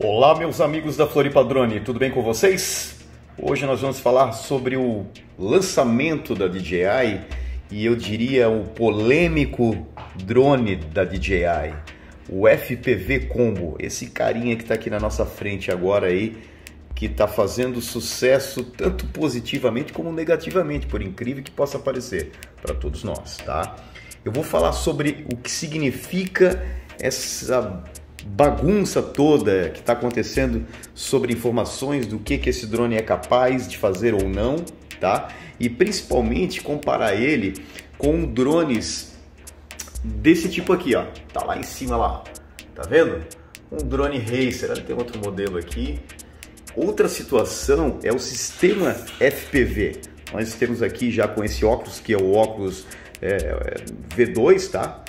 Olá, meus amigos da Floripa Drone, tudo bem com vocês? Hoje nós vamos falar sobre o lançamento da DJI e eu diria o polêmico drone da DJI, o FPV Combo, esse carinha que está aqui na nossa frente agora aí, que está fazendo sucesso tanto positivamente como negativamente, por incrível que possa parecer para todos nós, tá? Eu vou falar sobre o que significa essa bagunça toda que está acontecendo sobre informações do que, que esse drone é capaz de fazer ou não, tá? E principalmente comparar ele com drones desse tipo aqui, ó. Tá lá em cima lá, tá vendo? Um drone racer, tem outro modelo aqui. Outra situação é o sistema FPV. Nós temos aqui já com esse óculos que é o óculos é, V2, tá?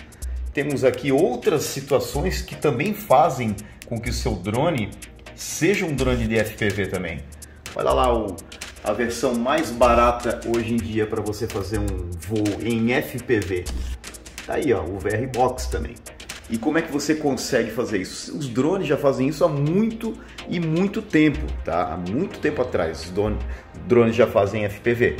Temos aqui outras situações que também fazem com que o seu drone seja um drone de FPV também. Olha lá o, a versão mais barata hoje em dia para você fazer um voo em FPV. Tá aí, ó, o VR Box também. E como é que você consegue fazer isso? Os drones já fazem isso há muito e muito tempo, tá? Há muito tempo atrás, os drones já fazem FPV.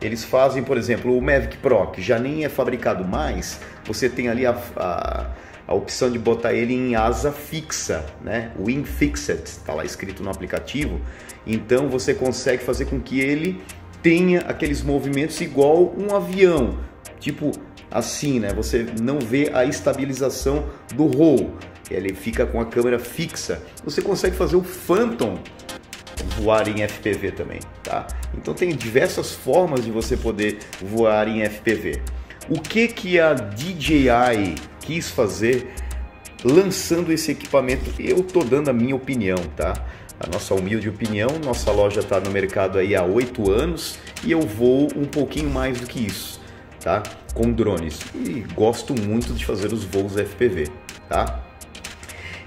Eles fazem, por exemplo, o Mavic Pro, que já nem é fabricado mais, você tem ali a, a, a opção de botar ele em asa fixa, né? Wing Fixed, está lá escrito no aplicativo. Então você consegue fazer com que ele tenha aqueles movimentos igual um avião, tipo assim, né? Você não vê a estabilização do roll, ele fica com a câmera fixa. Você consegue fazer o Phantom voar em FPV também, tá? Então tem diversas formas de você poder voar em FPV. O que que a DJI quis fazer lançando esse equipamento? Eu tô dando a minha opinião, tá? A nossa humilde opinião, nossa loja está no mercado aí há oito anos e eu vou um pouquinho mais do que isso, tá? Com drones e gosto muito de fazer os voos FPV, tá?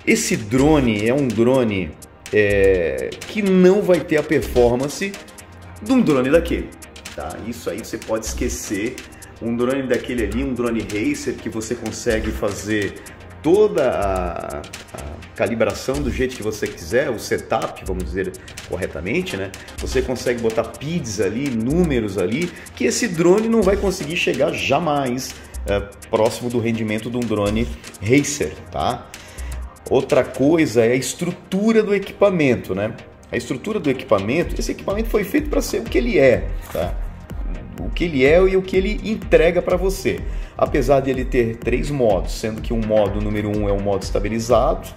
Esse drone é um drone é, que não vai ter a performance de um drone daquele. Tá? Isso aí você pode esquecer. Um drone daquele ali, um drone racer que você consegue fazer toda a, a, calibração do jeito que você quiser, o setup, vamos dizer corretamente, né? Você consegue botar PIDs ali, números ali, que esse drone não vai conseguir chegar jamais é, próximo do rendimento de um drone racer, tá? Outra coisa é a estrutura do equipamento, né? A estrutura do equipamento, esse equipamento foi feito para ser o que ele é, tá? O que ele é e o que ele entrega para você. Apesar de ele ter três modos, sendo que um modo número um é o modo estabilizado,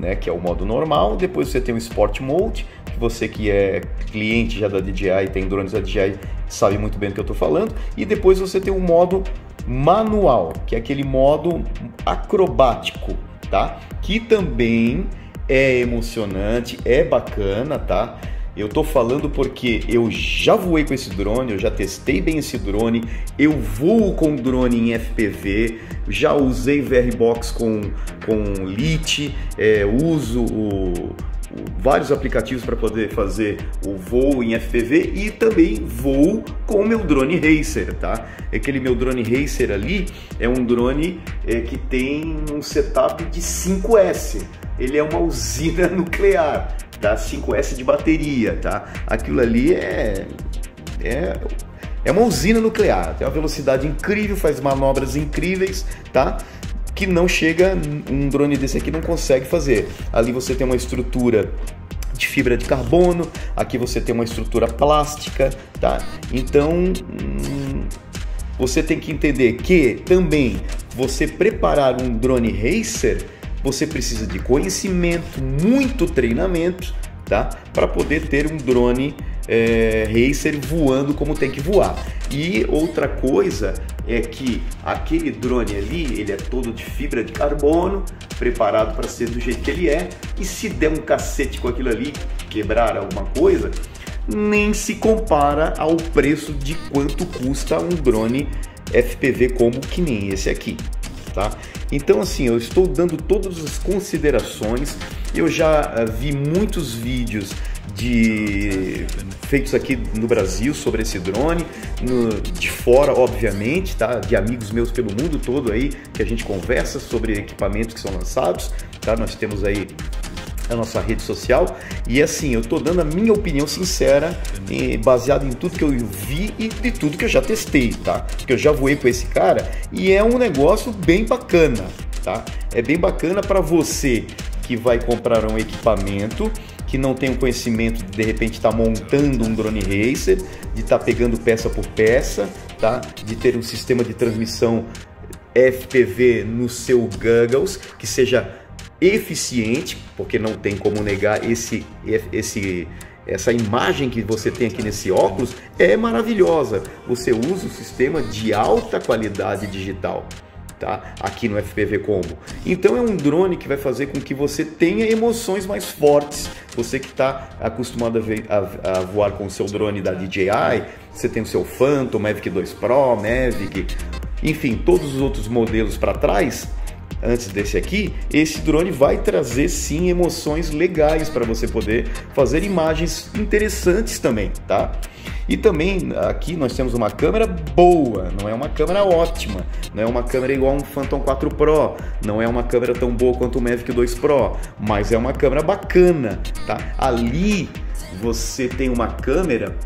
né, que é o modo normal. Depois você tem o Sport Mode, que você que é cliente já da DJI, tem drones da DJI, sabe muito bem do que eu estou falando. E depois você tem o modo manual, que é aquele modo acrobático, tá? Que também é emocionante, é bacana, tá? Eu tô falando porque eu já voei com esse drone, eu já testei bem esse drone, eu voo com drone em FPV, já usei VRBox com, com LIT, é, uso o, vários aplicativos para poder fazer o voo em FPV e também voo com o meu drone racer, tá? Aquele meu drone racer ali é um drone é, que tem um setup de 5S. Ele é uma usina nuclear, tá? 5S de bateria, tá? Aquilo ali é é é uma usina nuclear, tem uma velocidade incrível, faz manobras incríveis, tá? Que não chega, um drone desse aqui não consegue fazer. Ali você tem uma estrutura de fibra de carbono, aqui você tem uma estrutura plástica, tá? Então, hum, você tem que entender que também você preparar um drone racer, você precisa de conhecimento, muito treinamento, tá? Para poder ter um drone é, racer voando como tem que voar. E outra coisa é que aquele drone ali, ele é todo de fibra de carbono, preparado para ser do jeito que ele é, e se der um cacete com aquilo ali, quebrar alguma coisa, nem se compara ao preço de quanto custa um drone FPV como que nem esse aqui. Tá? Então assim, eu estou dando todas as considerações. Eu já uh, vi muitos vídeos de feitos aqui no Brasil sobre esse drone, no, de fora, obviamente, tá? De amigos meus pelo mundo todo aí que a gente conversa sobre equipamentos que são lançados, tá? Nós temos aí a nossa rede social. E assim, eu estou dando a minha opinião sincera, baseada em tudo que eu vi e de tudo que eu já testei, tá? Porque eu já voei com esse cara e é um negócio bem bacana, tá? É bem bacana para você que vai comprar um equipamento que não tem o conhecimento de de repente estar tá montando um drone racer, de estar tá pegando peça por peça, tá? De ter um sistema de transmissão FPV no seu goggles que seja eficiente, porque não tem como negar esse, esse essa imagem que você tem aqui nesse óculos é maravilhosa. Você usa o sistema de alta qualidade digital. Tá? Aqui no FPV Combo. Então é um drone que vai fazer com que você tenha emoções mais fortes. Você que está acostumado a, ver, a, a, voar com o seu drone da DJI, você tem o seu Phantom, Mavic 2 Pro, Mavic, enfim, todos os outros modelos para trás, antes desse aqui, esse drone vai trazer sim emoções legais para você poder fazer imagens interessantes também, tá? E também aqui nós temos uma câmera boa, não é uma câmera ótima, não é uma câmera igual um Phantom 4 Pro, não é uma câmera tão boa quanto o Mavic 2 Pro, mas é uma câmera bacana, tá? Ali você tem uma câmera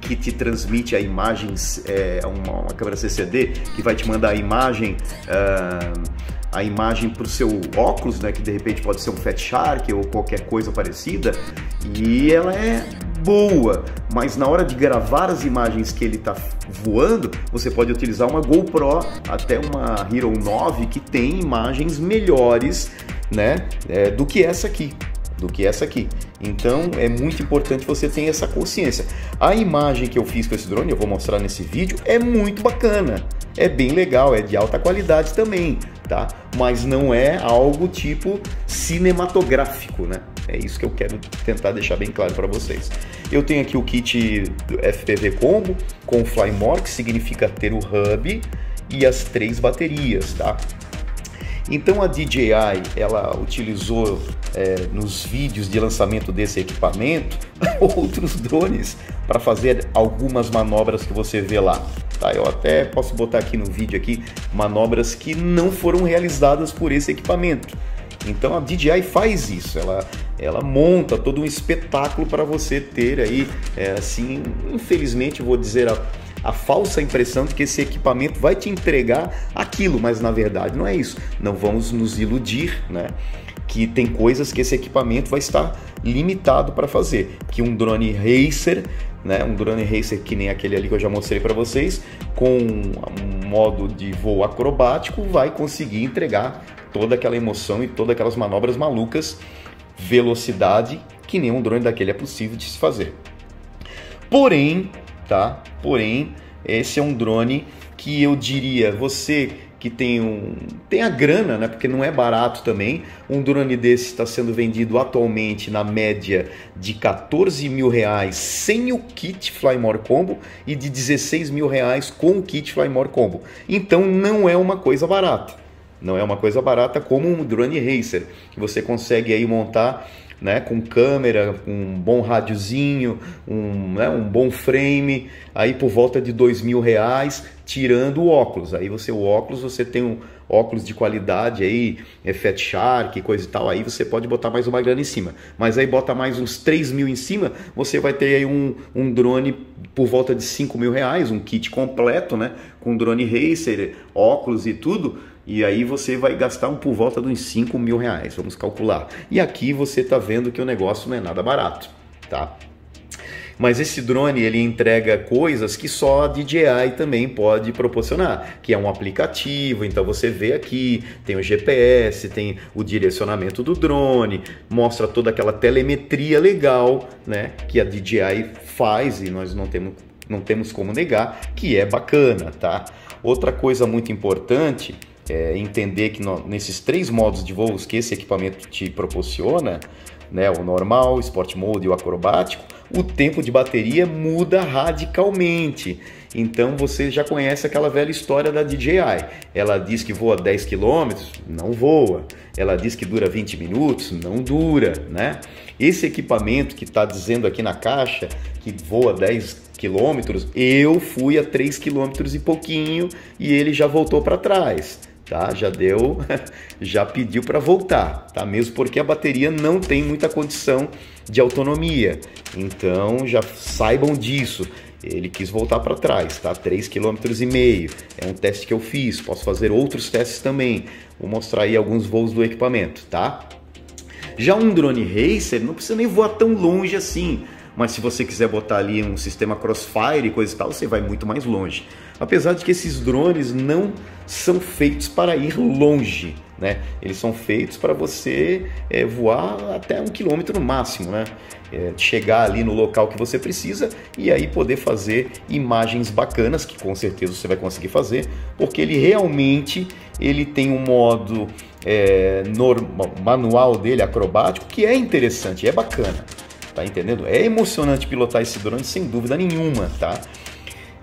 que te transmite a imagem, é, uma, uma, câmera CCD que vai te mandar a imagem, uh, a imagem para o seu óculos, né, que de repente pode ser um Fat Shark ou qualquer coisa parecida, e ela é boa, mas na hora de gravar as imagens que ele está voando, você pode utilizar uma GoPro, até uma Hero 9 que tem imagens melhores, né, é, do que essa aqui do que essa aqui. Então é muito importante você ter essa consciência. A imagem que eu fiz com esse drone, eu vou mostrar nesse vídeo, é muito bacana. É bem legal, é de alta qualidade também, tá? Mas não é algo tipo cinematográfico, né? É isso que eu quero tentar deixar bem claro para vocês. Eu tenho aqui o kit FPV Combo com Flymore, que significa ter o hub e as três baterias, tá? Então a DJI ela utilizou é, nos vídeos de lançamento desse equipamento outros drones para fazer algumas manobras que você vê lá. Tá, eu até posso botar aqui no vídeo aqui manobras que não foram realizadas por esse equipamento. Então a DJI faz isso, ela, ela monta todo um espetáculo para você ter aí, é, assim, infelizmente vou dizer a a falsa impressão de que esse equipamento vai te entregar aquilo, mas na verdade não é isso. Não vamos nos iludir, né? Que tem coisas que esse equipamento vai estar limitado para fazer. Que um drone racer, né? Um drone racer que nem aquele ali que eu já mostrei para vocês, com um modo de voo acrobático, vai conseguir entregar toda aquela emoção e todas aquelas manobras malucas, velocidade que nenhum drone daquele é possível de se fazer. Porém, tá? Porém, esse é um drone que eu diria, você que tem um tem a grana, né? Porque não é barato também. Um drone desse está sendo vendido atualmente na média de 14 mil reais sem o kit Flymore Combo e de 16 mil reais com o kit Flymore Combo. Então não é uma coisa barata. Não é uma coisa barata como um drone racer que você consegue aí montar né, com câmera, um bom rádiozinho, um, né, um bom frame, aí por volta de dois mil reais, tirando o óculos. Aí você o óculos, você tem um óculos de qualidade aí, é Fat Shark, coisa e tal, aí você pode botar mais uma grana em cima. Mas aí bota mais uns 3 mil em cima, você vai ter aí um, um drone por volta de 5 mil reais, um kit completo, né? Com drone racer, óculos e tudo e aí você vai gastar um por volta uns 5 mil reais, vamos calcular. E aqui você está vendo que o negócio não é nada barato, tá? Mas esse drone ele entrega coisas que só a DJI também pode proporcionar, que é um aplicativo, então você vê aqui, tem o GPS, tem o direcionamento do drone, mostra toda aquela telemetria legal, né, que a DJI faz e nós não temos não temos como negar que é bacana, tá? Outra coisa muito importante é, entender que no, nesses três modos de voos que esse equipamento te proporciona, né, o normal, o Sport Mode e o acrobático, o tempo de bateria muda radicalmente. Então você já conhece aquela velha história da DJI. Ela diz que voa 10 km, não voa. Ela diz que dura 20 minutos, não dura, né? Esse equipamento que está dizendo aqui na caixa que voa 10 quilômetros, eu fui a 3 quilômetros e pouquinho e ele já voltou para trás tá? Já deu, já pediu para voltar, tá? Mesmo porque a bateria não tem muita condição de autonomia. Então já saibam disso. Ele quis voltar para trás, tá? 3,5 km. É um teste que eu fiz. Posso fazer outros testes também. Vou mostrar aí alguns voos do equipamento, tá? Já um drone racer não precisa nem voar tão longe assim mas se você quiser botar ali um sistema crossfire e coisa e tal, você vai muito mais longe. Apesar de que esses drones não são feitos para ir longe, né? Eles são feitos para você é, voar até um quilômetro no máximo, né? É, chegar ali no local que você precisa e aí poder fazer imagens bacanas, que com certeza você vai conseguir fazer, porque ele realmente ele tem um modo é, normal, manual dele, acrobático, que é interessante, é bacana. Tá entendendo? É emocionante pilotar esse drone sem dúvida nenhuma, tá?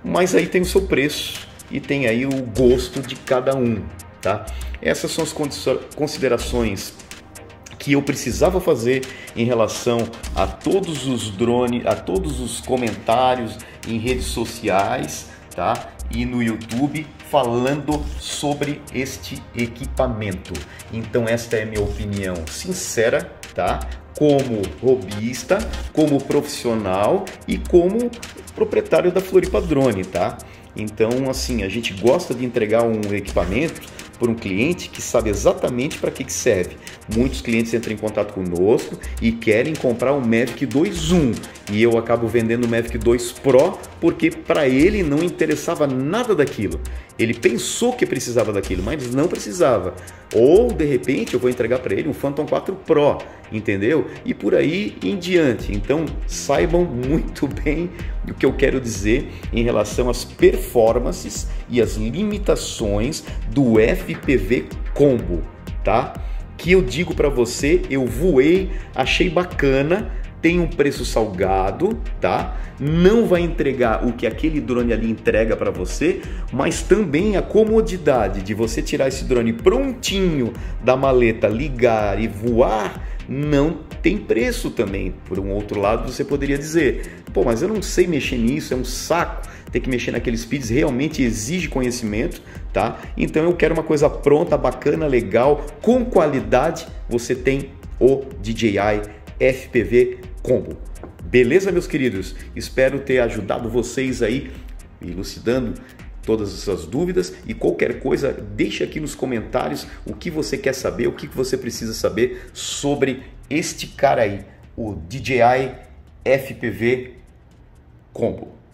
Mas aí tem o seu preço e tem aí o gosto de cada um, tá? Essas são as considerações que eu precisava fazer em relação a todos os drones, a todos os comentários em redes sociais, tá? E no YouTube falando sobre este equipamento. Então esta é minha opinião sincera, tá? Como hobbyista, como profissional e como proprietário da Floripa Drone, tá? Então, assim, a gente gosta de entregar um equipamento por um cliente que sabe exatamente para que, que serve. Muitos clientes entram em contato conosco e querem comprar o Mavic 2.1 e eu acabo vendendo o Mavic 2 Pro porque para ele não interessava nada daquilo. Ele pensou que precisava daquilo, mas não precisava. Ou de repente eu vou entregar para ele um Phantom 4 Pro, entendeu? E por aí em diante. Então saibam muito bem o que eu quero dizer em relação às performances e as limitações do FPV Combo, tá? Que eu digo para você, eu voei, achei bacana, tem um preço salgado, tá? Não vai entregar o que aquele drone ali entrega para você, mas também a comodidade de você tirar esse drone prontinho da maleta, ligar e voar, não tem preço também. Por um outro lado, você poderia dizer: pô, mas eu não sei mexer nisso, é um saco ter que mexer naqueles speeds, realmente exige conhecimento, tá? Então eu quero uma coisa pronta, bacana, legal, com qualidade. Você tem o DJI FPV Combo. Beleza, meus queridos? Espero ter ajudado vocês aí, elucidando todas essas dúvidas e qualquer coisa, deixe aqui nos comentários o que você quer saber, o que você precisa saber sobre este cara aí, o DJI FPV Combo.